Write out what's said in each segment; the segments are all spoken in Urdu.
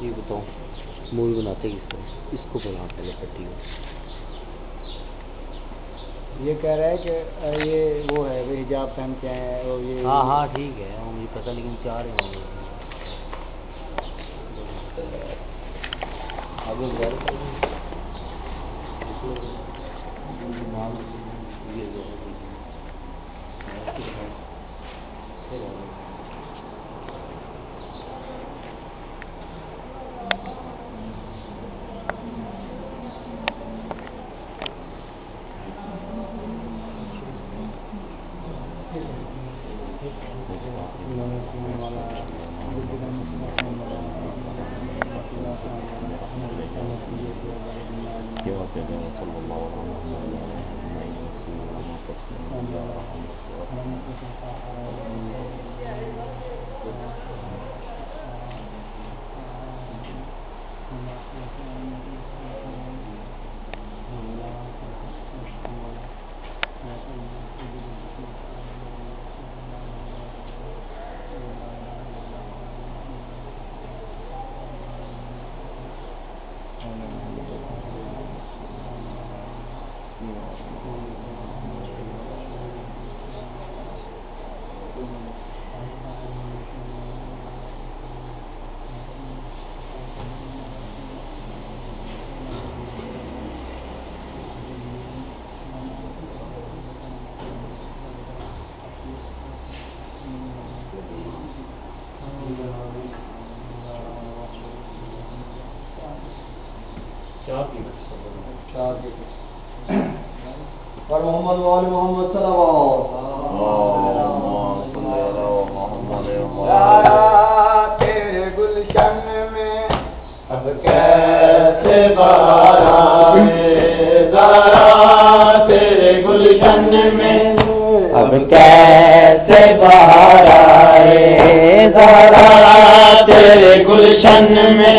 جی بتاؤ مووی بناتے کس طرح اس کو بنا پہلے پٹی کو یہ کہہ رہا ہے کہ یہ وہ ہے وہ حجاب پہن کے آئے ہیں یہ ہاں ہاں ٹھیک ہے مجھے پتہ لیکن چاہ رہے ہوں آگے بڑھ اور محمد وال محمد صلوات تیرے گلشن میں اب کیسے بہار ذرا تیرے گلشن میں اب کیسے بہار آئے؟ ذرا تیرے گلشن میں اب کیسے تیرے گلشن میں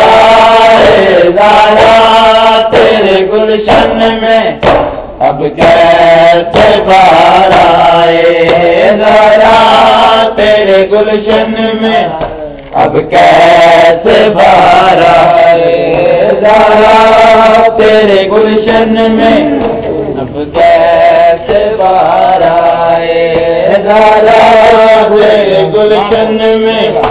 ذرا تیرے گلشن میں۔ اب کیسے باہر آئے؟ ذرا تیرے گلشن میں۔ اب کیسے باہر آئے؟ ذرا تیرے گلشن میں۔ اب کیسے باہر آئے؟ ذرا تیرے گلشن میں۔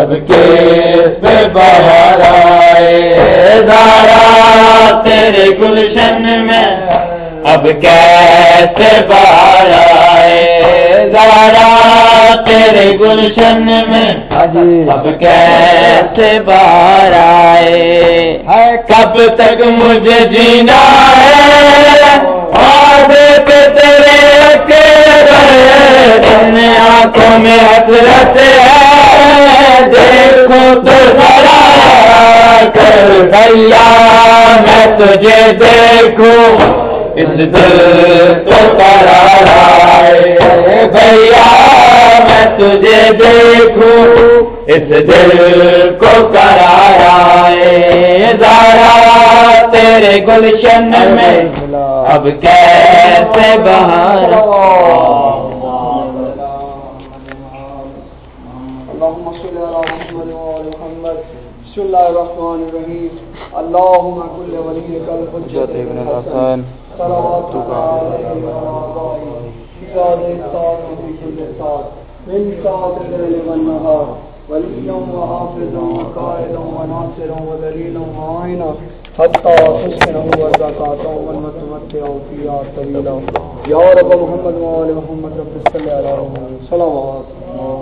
اب کے سے باہر آئے۔ دارا تیرے گلشن میں اب کیسے باہر آئے؟ دارا تیرے گلشن میں اب کیسے باہر آئے؟ کب تک مجھے جینا ہے؟ پہ تیرے اکیلے آنکھوں میں حسرت ہے۔ کر بھیا میں تجھے دیکھوں اس دل کو قرار آئے بھیا میں تجھے دیکھوں اس دل کو قرار آئے ذرا تیرے گلشن میں بسم الله الرحمن الرحيم اللهم كل وليك الحجة ابن الحسن. وعلى آبائه في هذه الساعة وفي كل ساعة من ساعة الليل والنهار. وليا وحافظا وقائدا وناصرا ودليلا وعينا حتى تسكنه وزكاة ومن متمتع فيها طويلا يا رب محمد وآل محمد رب صل على محمد صلوات الله